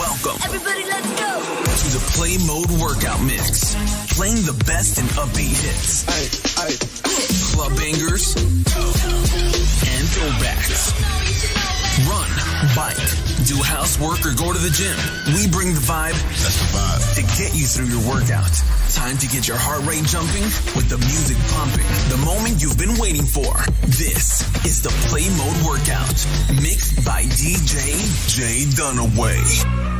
Welcome. Everybody, let's go. To the Play Mode Workout Mix. Playing the best and upbeat hits. Aye, aye. Club bangers. And throwbacks. Run, bike, do housework, or go to the gym. We bring the vibe. That's the vibe. To get you through your workout. Time to get your heart rate jumping with the music pumping. The moment you've been waiting for. This is the Play Mode Workout. Mixed by DJ Jay Dunaway.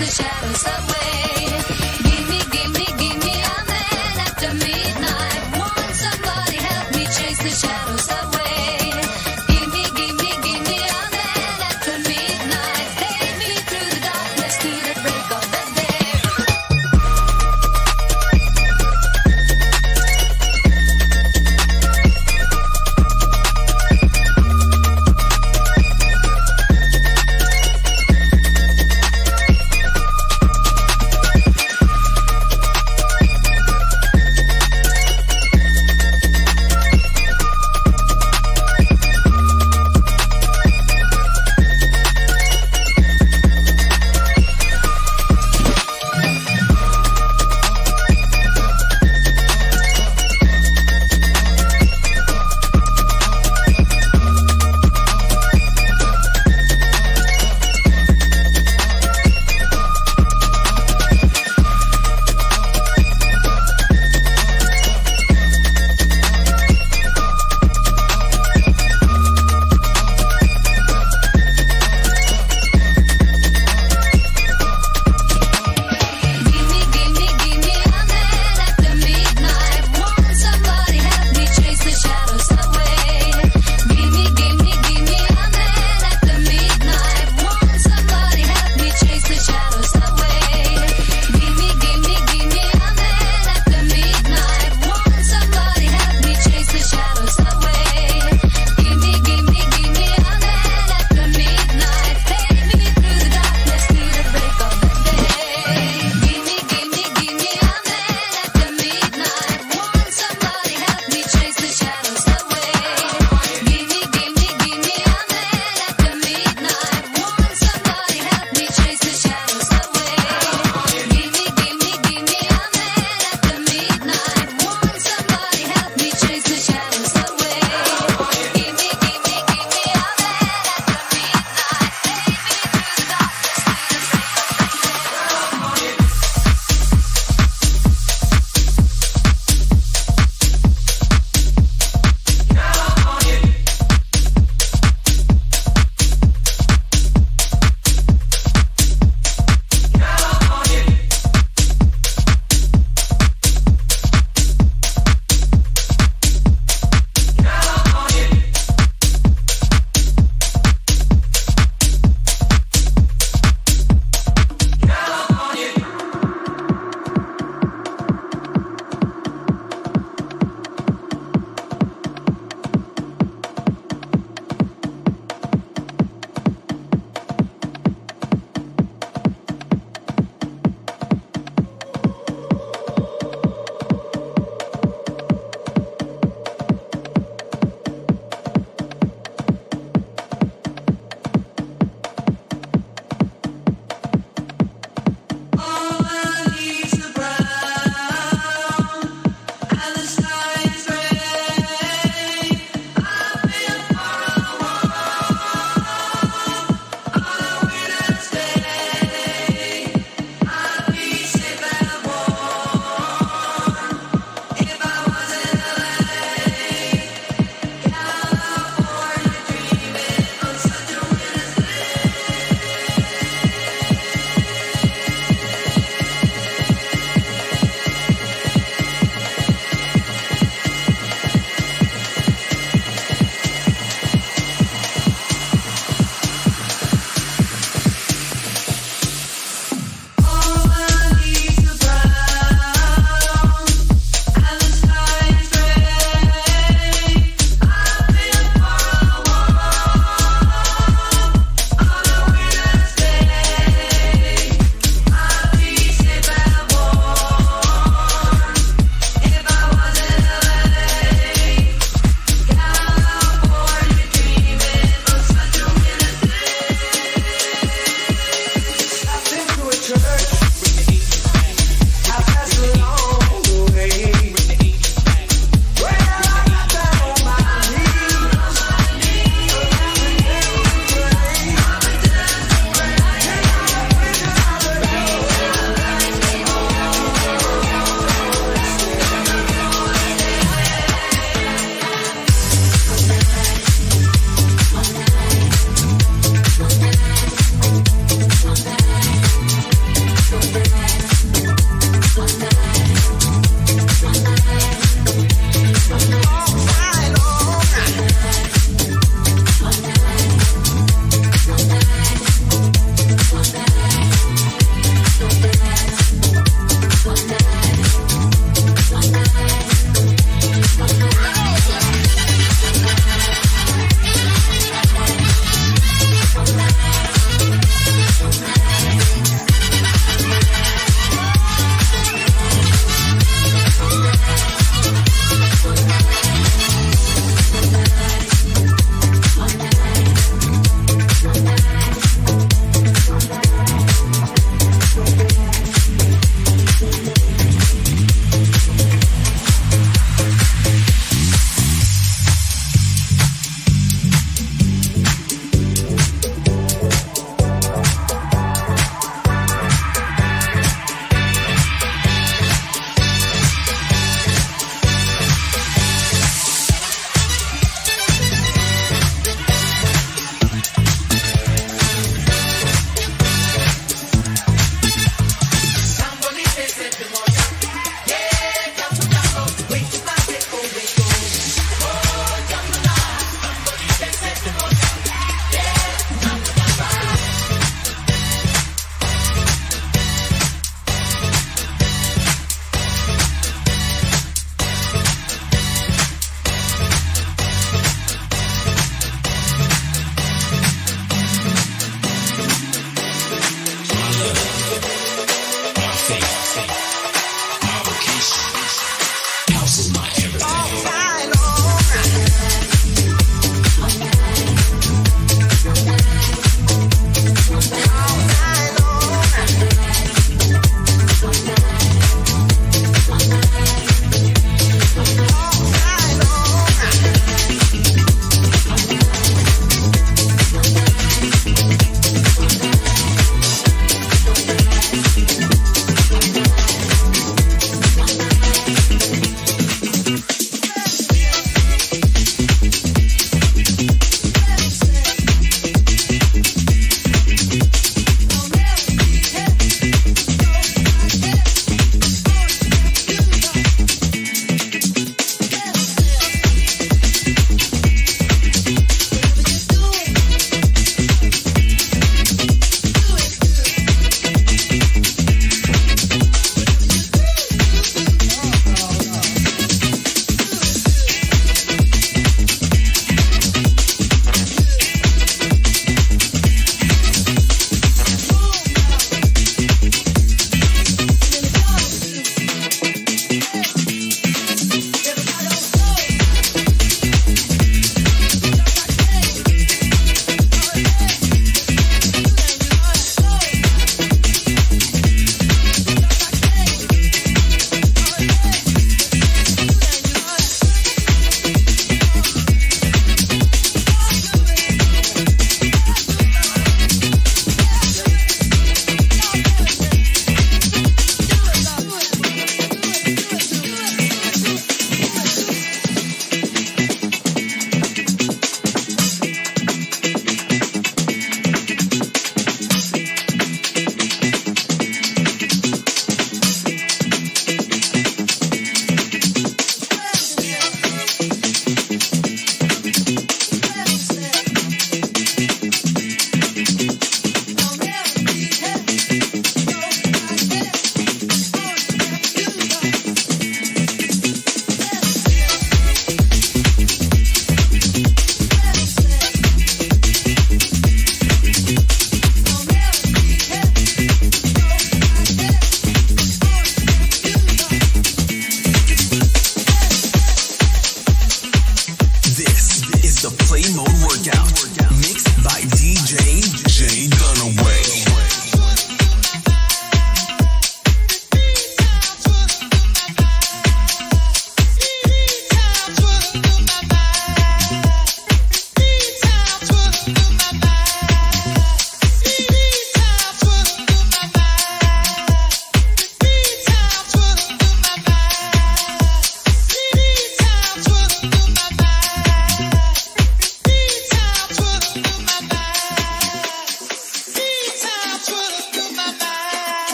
the shadows that way.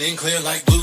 and clear like blue.